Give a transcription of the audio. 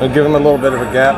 I'll give him a little bit of a gap.